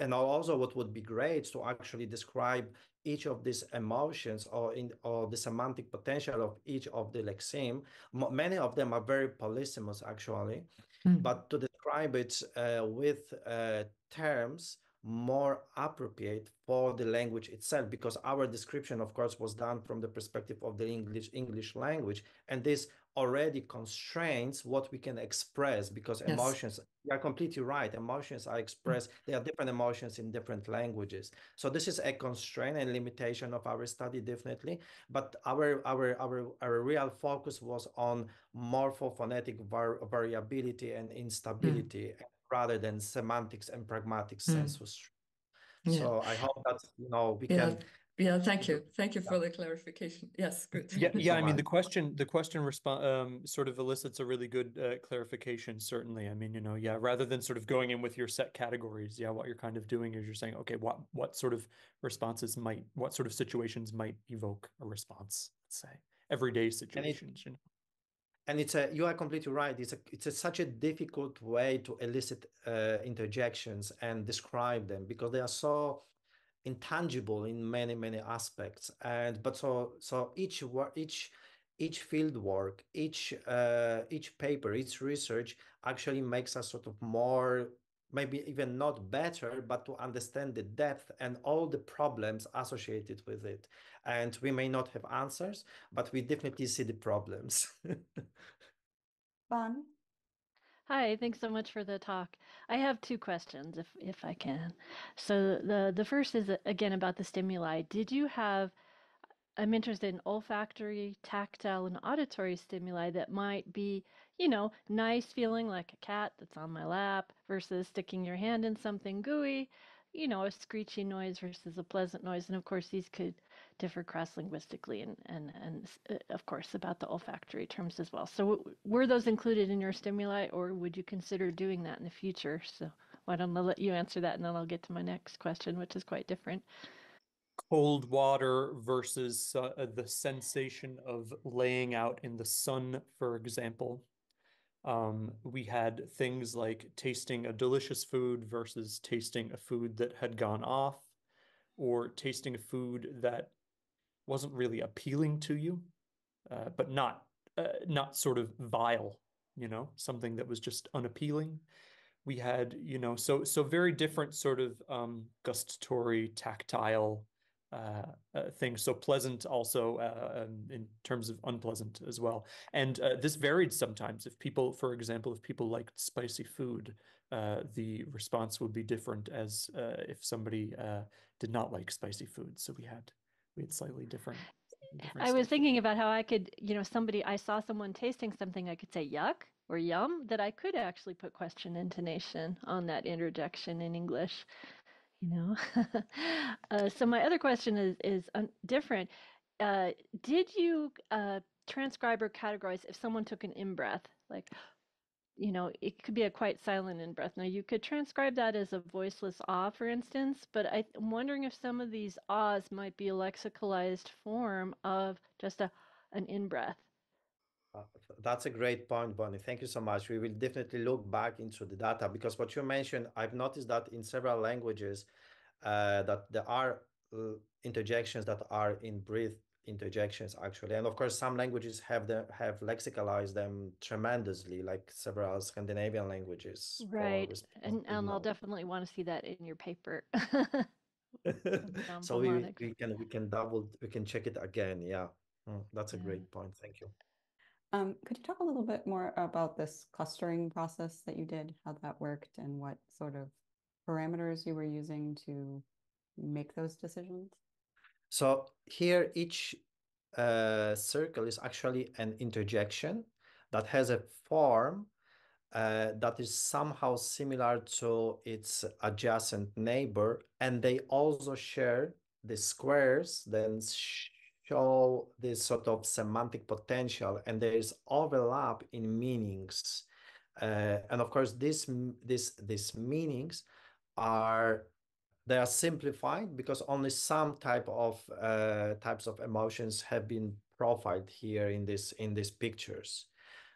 and also what would be great to actually describe each of these emotions or in or the semantic potential of each of the lexeme many of them are very polysemous actually. Mm. but to describe it uh, with uh, terms more appropriate for the language itself because our description of course was done from the perspective of the english english language. And this already constrains what we can express because Yes. emotions you are completely right emotions are expressed there are different emotions in different languages so this is a constraint and limitation of our study definitely but our our our, our real focus was on morphophonetic var- variability and instability rather than semantics and pragmatic Mm. sensus Yeah. so i hope that you know we Yeah. can Yeah. Thank you. Thank you for the clarification. Yes. Good. Yeah, yeah. I mean, the question, the question respond, um, sort of elicits a really good uh, clarification. Certainly, I mean, you know, yeah. Rather than sort of going in with your set categories, yeah, what you're kind of doing is you're saying, okay, what what sort of responses might, what sort of situations might evoke a response? Let's say everyday situations. you know? and it's a you are completely right it's a it's a, such a difficult way to elicit uh, interjections and describe them because they are so intangible in many many aspects. And but so so each work each each field work each uh, each paper each research actually makes us sort of more maybe even not better but to understand the depth and all the problems associated with it. And we may not have answers but we definitely see the problems. Fun. Hi, thanks so much for the talk. I have two questions if if I can. So the the first is again about the stimuli. Did you have I'm interested in olfactory, tactile, and auditory stimuli that might be, you know, nice feeling like a cat that's on my lap versus sticking your hand in something gooey, you know, a screechy noise versus a pleasant noise. And of course, these could differ cross-linguistically and, and, and uh, of course, about the olfactory terms as well. So were those included in your stimuli or would you consider doing that in the future? So why don't I let you answer that and then I'll get to my next question, which is quite different. Cold water versus uh, the sensation of laying out in the sun, for example. Um, we had things like tasting a delicious food versus tasting a food that had gone off, or tasting a food that wasn't really appealing to you, uh, but not uh, not sort of vile, you know, something that was just unappealing. We had, you know, so so very different sort of um, gustatory, tactile uh, uh, things. So pleasant also uh, um, in terms of unpleasant as well. And uh, this varied sometimes. If people, for example, if people liked spicy food, uh, the response would be different as uh, if somebody uh, did not like spicy food. So we had we had slightly different. I was thinking about how I could, you know, somebody, I saw someone tasting something, I could say yuck or yum, that I could actually put question intonation on that interjection in English, you know. uh, so my other question is is um, different. Uh, did you uh, transcribe or categorize if someone took an in breath, like you know, it could be a quite silent in breath. Now, you could transcribe that as a voiceless ah, for instance, but I, am wondering if some of these ahs might be a lexicalized form of just a an in breath. Uh, that's a great point, Bonnie. Thank you so much. We will definitely look back into the data because what you mentioned, I've noticed that in several languages uh, that there are uh, interjections that are in breath interjections actually. And of course some languages have the have lexicalized them tremendously like several scandinavian languages right. and, and i'll definitely want to see that in your paper. So we, we can we can double we can check it again. Yeah. Mm, that's a yeah. great point. Thank you um, could you talk a little bit more about this clustering process that you did how that worked and what sort of parameters you were using to make those decisions so here each uh, circle is actually an interjection that has a form uh, that is somehow similar to its adjacent neighbor. And they also share the squares, then show this sort of semantic potential and there is overlap in meanings. Uh, and of course, this, this, these meanings are they are simplified because only some type of uh, types of emotions have been profiled here in this in these pictures.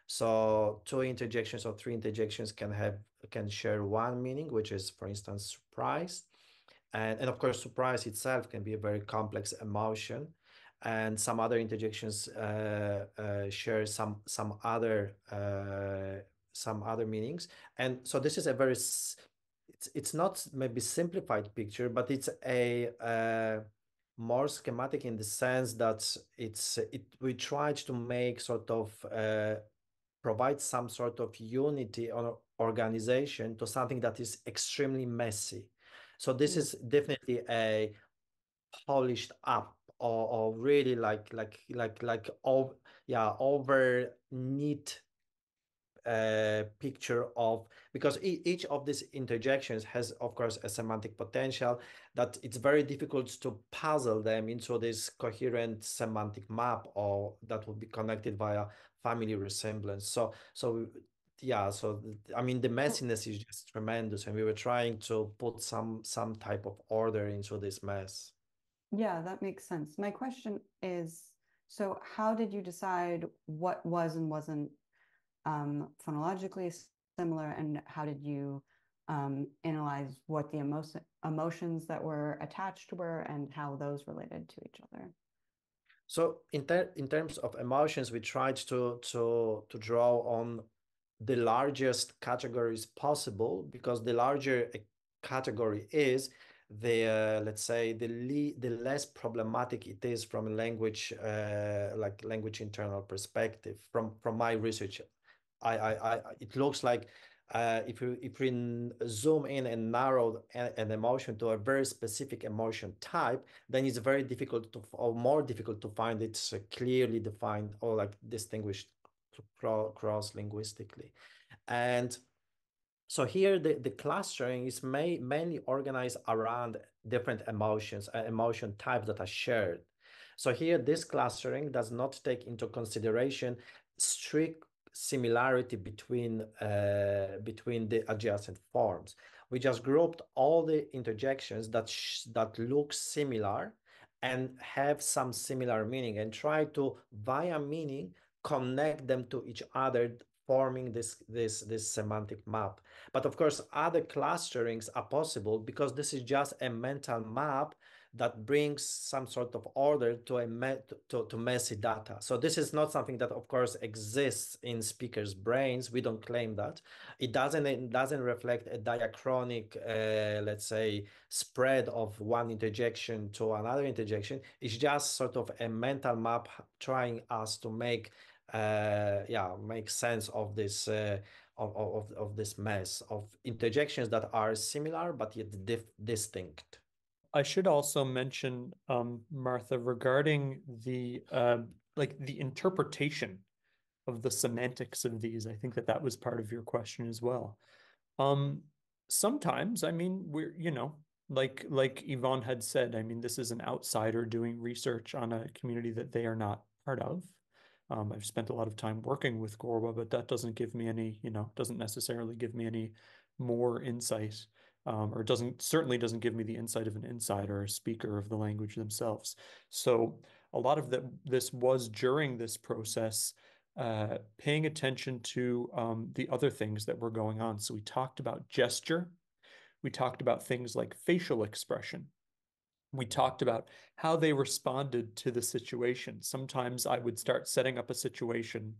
So two interjections or three interjections can have can share one meaning, which is, for instance, surprise. And, and of course, surprise itself can be a very complex emotion. And some other interjections uh, uh, share some some other uh, some other meanings. And so this is a very it's it's not maybe simplified picture, but it's a uh, more schematic in the sense that it's it we tried to make sort of uh, provide some sort of unity or organization to something that is extremely messy. So this mm. is definitely a polished up or, or really like like like like all yeah over neat uh, picture of because e each of these interjections has of course a semantic potential that it's very difficult to puzzle them into this coherent semantic map or that would be connected via family resemblance. So so yeah so i mean the messiness is just tremendous and we were trying to put some some type of order into this mess yeah that makes sense my question is so how did you decide what was and wasn't um, phonologically similar, and how did you um, analyze what the emo- emotions that were attached were and how those related to each other? So in, ter- in terms of emotions, we tried to to to draw on the largest categories possible because the larger a category is, the uh, let's say the le- the less problematic it is from a language uh, like language internal perspective. From from my research, I, I, I it looks like uh, if you if we zoom in and narrow an emotion to a very specific emotion type, then it's very difficult to or more difficult to find it clearly defined or like distinguished cross linguistically, and so here the, the clustering is may, mainly organized around different emotions, uh, emotion types that are shared. So here this clustering does not take into consideration strict similarity between uh, between the adjacent forms. We just grouped all the interjections that that look similar and have some similar meaning and try to via meaning connect them to each other forming this this this semantic map but of course other clusterings are possible because this is just a mental map that brings some sort of order to a to, to messy data. So this is not something that, of course, exists in speakers' brains. We don't claim that. It doesn't it doesn't reflect a diachronic, uh, let's say, spread of one interjection to another interjection. It's just sort of a mental map trying us to make, yeah, make sense of this. Uh, of, of, of this mess of interjections that are similar but yet distinct. I should also mention, um, Martha, regarding the uh, like the interpretation of the semantics of these. I think that that was part of your question as well. Um, sometimes, I mean, we're you know, like like Yvonne had said, I mean, this is an outsider doing research on a community that they are not part of. Um, I've spent a lot of time working with Gorwaa, but that doesn't give me any, you know, doesn't necessarily give me any more insight, um, or doesn't certainly doesn't give me the insight of an insider or speaker of the language themselves. So a lot of that this was during this process, uh, paying attention to um, the other things that were going on. So we talked about gesture, we talked about things like facial expression, we talked about how they responded to the situation. Sometimes I would start setting up a situation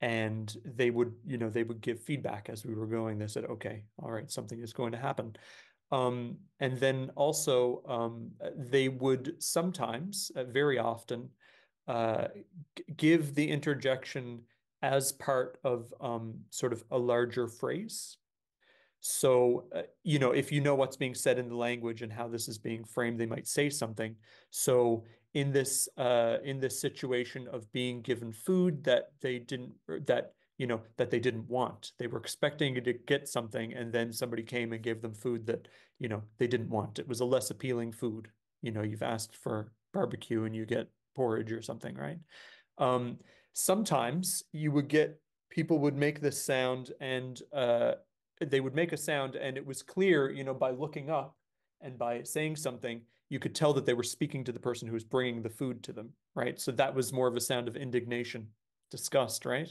and they would, you know, they would give feedback as we were going. They said, okay, all right, something is going to happen. Um, and then also um, they would sometimes, uh, very often, uh, give the interjection as part of um, sort of a larger phrase. So, uh, you know, if you know what's being said in the language and how this is being framed, they might say something. So, in this uh, in this situation of being given food that they didn't that you know that they didn't want, they were expecting to get something, and then somebody came and gave them food that you know they didn't want. It was a less appealing food. You know, you've asked for barbecue and you get porridge or something, right? Um, sometimes you would get people would make this sound and uh, they would make a sound and it was clear, you know, by looking up and by saying something, you could tell that they were speaking to the person who was bringing the food to them, right? So that was more of a sound of indignation, disgust, right?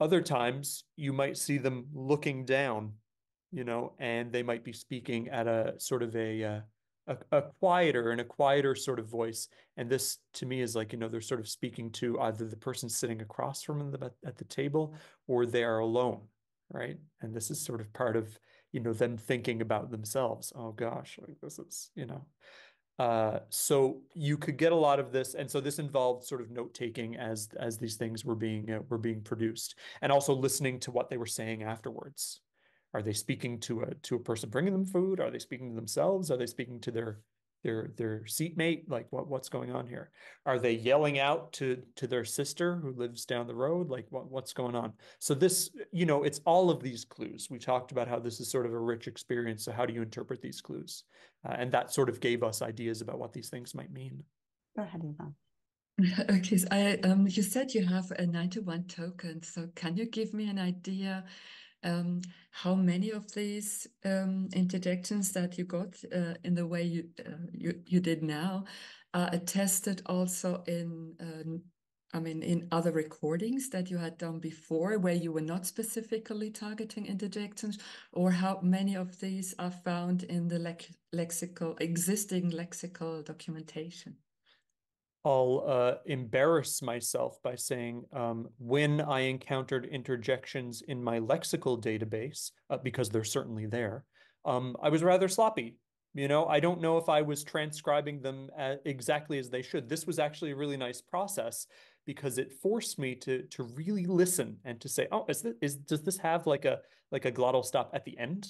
Other times you might see them looking down, you know, and they might be speaking at a sort of a, uh, a, a quieter and a quieter sort of voice. And this to me is like, you know, they're sort of speaking to either the person sitting across from them at the table or they are alone, right? And this is sort of part of, you know, them thinking about themselves. Oh gosh, like this is, you know. Uh, so you could get a lot of this, and so this involved sort of note taking as as these things were being uh, were being produced, and also listening to what they were saying afterwards. Are they speaking to a to a person bringing them food? Are they speaking to themselves? Are they speaking to their their their seatmate like what what's going on here? Are they yelling out to to their sister who lives down the road? Like what what's going on? So this you know it's all of these clues. We talked about how this is sort of a rich experience so how do you interpret these clues? Uh, and that sort of gave us ideas about what these things might mean. Go ahead Yvonne. okay so i um you said you have a 91 token so can you give me an idea um, how many of these um, interjections that you got uh, in the way you, uh, you, you did now are attested also in uh, I mean in other recordings that you had done before where you were not specifically targeting interjections or how many of these are found in the lex lexical existing lexical documentation I'll uh, embarrass myself by saying um, when I encountered interjections in my lexical database, uh, because they're certainly there, um, I was rather sloppy. You know, I don't know if I was transcribing them exactly as they should. This was actually a really nice process because it forced me to to really listen and to say, oh, is this is does this have like a like a glottal stop at the end?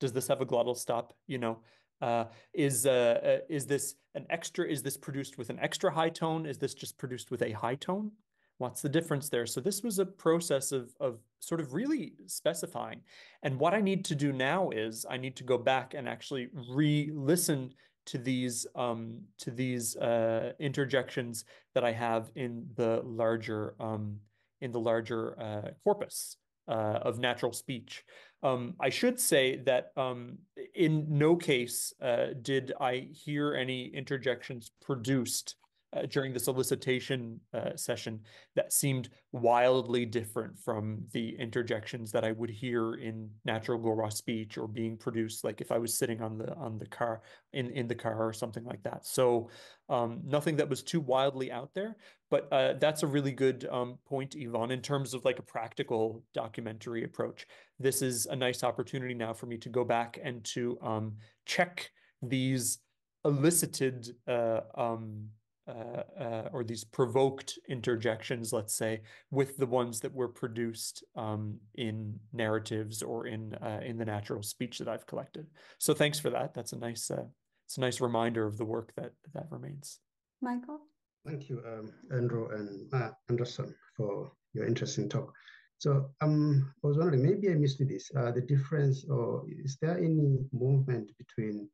Does this have a glottal stop? You know, uh, is uh, is this an extra? Is this produced with an extra high tone? Is this just produced with a high tone? What's the difference there? So this was a process of of sort of really specifying. And what I need to do now is I need to go back and actually re-listen to these um, to these uh, interjections that I have in the larger um, in the larger uh, corpus uh, of natural speech. Um, I should say that um, in no case uh, did I hear any interjections produced uh, during the solicitation uh, session that seemed wildly different from the interjections that I would hear in natural Gorwaa speech or being produced, like if I was sitting on the on the car in in the car or something like that. So um, nothing that was too wildly out there, but uh, that's a really good um, point, Yvonne, in terms of like a practical documentary approach. This is a nice opportunity now for me to go back and to um, check these elicited uh, um, uh, uh, or these provoked interjections, let's say, with the ones that were produced um, in narratives or in uh, in the natural speech that I've collected. So thanks for that. That's a nice uh, it's a nice reminder of the work that that remains. Michael? Thank you, um, Andrew and uh, Andrason, for your interesting talk. So um, I was wondering, maybe I missed this, uh, the difference, or is there any movement between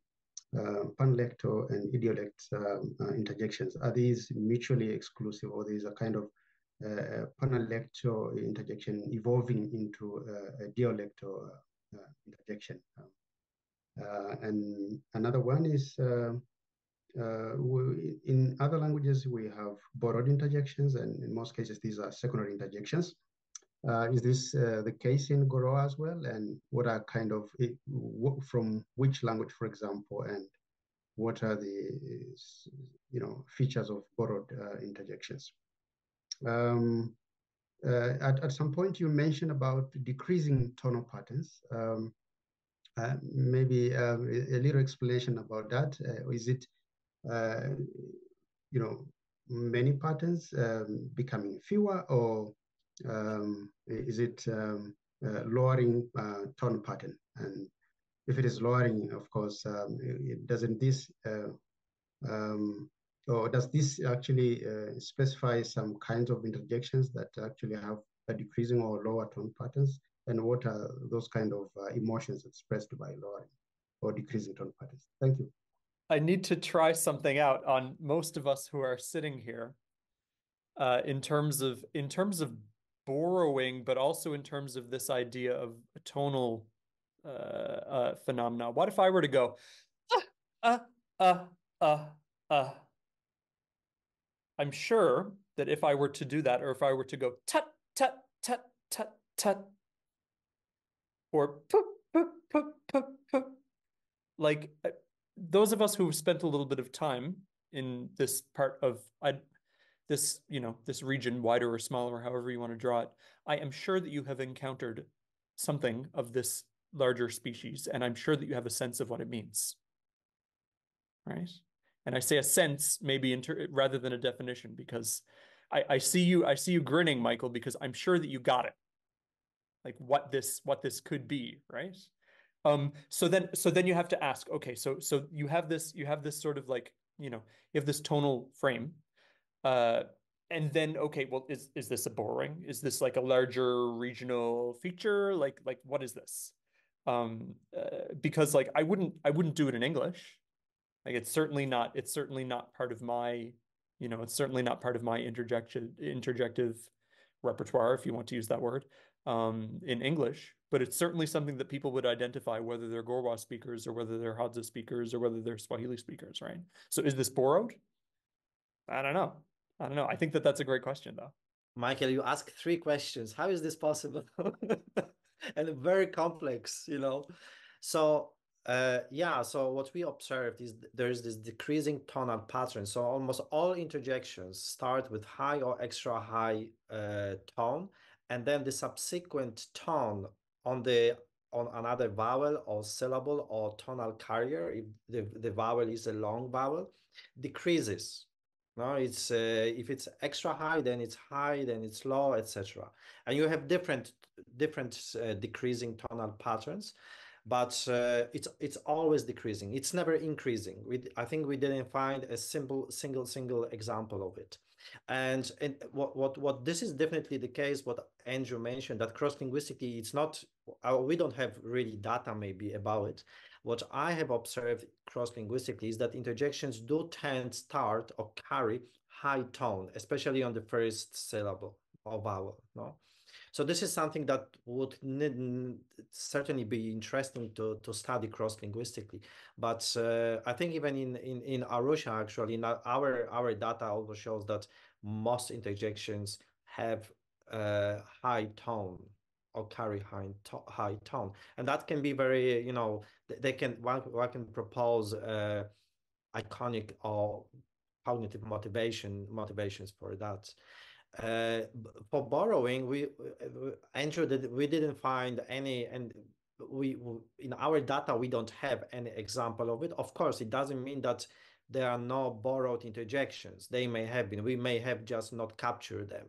uh, panlectal and idiolect um, uh, interjections? Are these mutually exclusive, or there is a kind of uh, panlectal interjection evolving into uh, a dialectal uh, interjection? Um, uh, and another one is uh, we, in other languages, we have borrowed interjections, and in most cases, these are secondary interjections. Uh, is this uh, the case in Gorowa as well? And what are kind of, from which language, for example, and what are the, you know, features of borrowed uh, interjections? Um, uh, at, at some point, you mentioned about decreasing tonal patterns. Um, uh, maybe um, a, a, little explanation about that. is it uh, you know, many patterns um, becoming fewer, or um, is it um, uh, lowering uh, tone pattern? And if it is lowering, of course, um, it doesn't this uh, um, or does this actually uh, specify some kinds of interjections that actually have a decreasing or lower tone patterns? And what are those kind of uh, emotions expressed by lowering or decreasing tone patterns? Thank you. I need to try something out on most of us who are sitting here uh, in terms of in terms of borrowing, but also in terms of this idea of tonal uh, uh, phenomena. What if I were to go, uh, uh, uh, uh, I'm sure that if I were to do that, or if I were to go tut, tut, tut, tut, tut, or poop, poop, poop, poop, poop, like those of us who have spent a little bit of time in this part of I, this, you know, this region, wider or smaller, however you want to draw it, I am sure that you have encountered something of this larger species, and I'm sure that you have a sense of what it means. Right? And I say a sense maybe inter- rather than a definition because I, I see you I see you grinning, Michael, because I'm sure that you got it. Like what this what this could be, right? Um, so then, so then you have to ask, okay, so so you have this, you have this sort of like, you know, you have this tonal frame, uh, and then okay, well, is is this a borrowing? Is this like a larger regional feature? Like like what is this? Um, uh, because like I wouldn't I wouldn't do it in English. Like it's certainly not it's certainly not part of my, you know, it's certainly not part of my interjective interjective repertoire, if you want to use that word, um, in English but it's certainly something that people would identify whether they're Gorwaa speakers or whether they're Hadza speakers or whether they're Swahili speakers, right? So is this borrowed? I don't know. I don't know. I think that that's a great question, though. Michael, you ask three questions. How is this possible? and very complex, you know. So uh, yeah, so what we observed is there's this decreasing tonal pattern. So almost all interjections start with high or extra high uh, tone, and then the subsequent tone on the on another vowel or syllable or tonal carrier, if the, the vowel is a long vowel, decreases. No, it's uh, if it's extra high, then it's high, then it's low, etc. And you have different different uh, decreasing tonal patterns, but uh, it's it's always decreasing. It's never increasing. We I think we didn't find a simple single single example of it. And, and what, what, what this is definitely the case, what Andrew mentioned, that cross-linguistically, it's not, uh, we don't have really data maybe about it. What I have observed cross-linguistically is that interjections do tend start or carry high tone, especially on the first syllable or vowel, no? So this is something that would certainly be interesting to, to study cross-linguistically. But uh, I think even in, in, in Arusha, actually, in our, our data also shows that most interjections have a high tone or carry high, to high tone. And that can be very, you know, they can, one, one can propose uh, iconic or cognitive motivation motivations for that. For borrowing, we Andrew did we didn't find any, and we in our data we don't have any example of it. Of course, it doesn't mean that there are no borrowed interjections. They may have been. We may have just not captured them.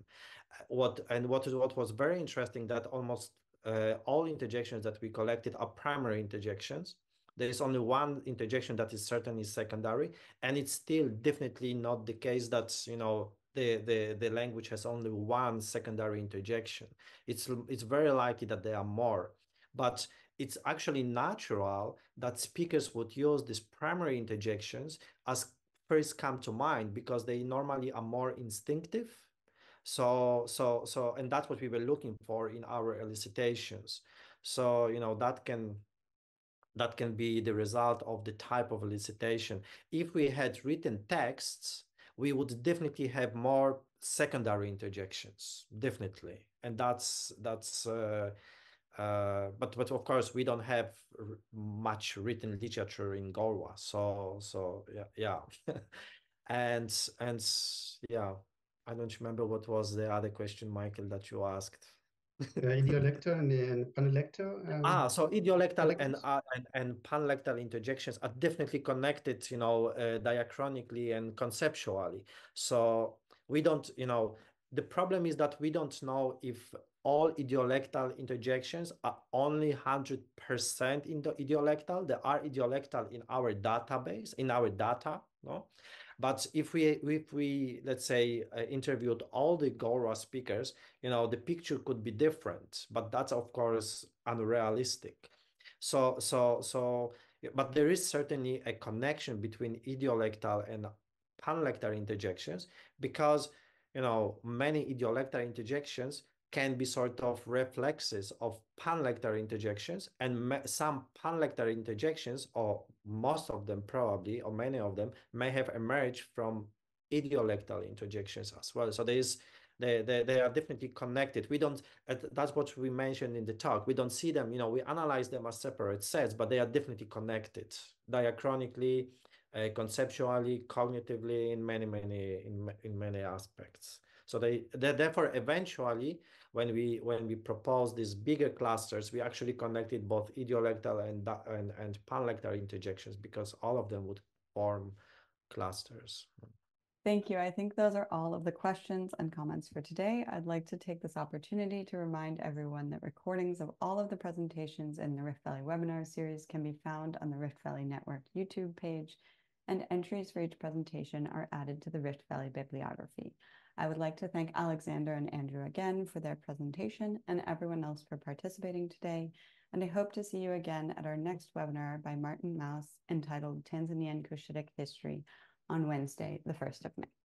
What and what is what was very interesting that almost uh, all interjections that we collected are primary interjections. There is only one interjection that is certainly secondary, and it's still definitely not the case that you know the, the, the language has only one secondary interjection. It's, it's very likely that there are more, but it's actually natural that speakers would use these primary interjections as first come to mind because they normally are more instinctive. So, so, so, and that's what we were looking for in our elicitations. So, you know, that can that can be the result of the type of elicitation. If we had written texts, we would definitely have more secondary interjections, definitely. And that's that's uh, uh, but but of course we don't have much written literature in Gorwaa, so so yeah yeah, and and yeah, I don't remember what was the other question, Michael, that you asked. Uh, idiolectal and, and panlectal. Um, ah, so idiolectal and, uh, and and panlectal interjections are definitely connected, you know, uh, diachronically and conceptually. So we don't, you know, the problem is that we don't know if all idiolectal interjections are only 100% in the idiolectal. There are idiolectal in our database, in our data, no? But if we, if we let's say, uh, interviewed all the Gorwaa speakers, you know, the picture could be different, but that's of course unrealistic. So, so, so, but there is certainly a connection between idiolectal and panlectal interjections because, you know, many idiolectal interjections can be sort of reflexes of panlectal interjections and some panlectal interjections or most of them probably or many of them may have emerged from idiolectal interjections as well. So there is they, they, they are definitely connected. We don't that's what we mentioned in the talk. We don't see them you know we analyze them as separate sets but they are definitely connected diachronically uh, conceptually cognitively in many many in, in many aspects. So they, they therefore eventually when we when we propose these bigger clusters, we actually connected both idiolectal and and, and panlectal interjections because all of them would form clusters. Thank you. I think those are all of the questions and comments for today. I'd like to take this opportunity to remind everyone that recordings of all of the presentations in the Rift Valley webinar series can be found on the Rift Valley Network YouTube page, and entries for each presentation are added to the Rift Valley bibliography. I would like to thank Alexander and Andrew again for their presentation and everyone else for participating today. And I hope to see you again at our next webinar by Maarten Mous entitled Tanzanian Cushitic History on Wednesday, the 1st of May.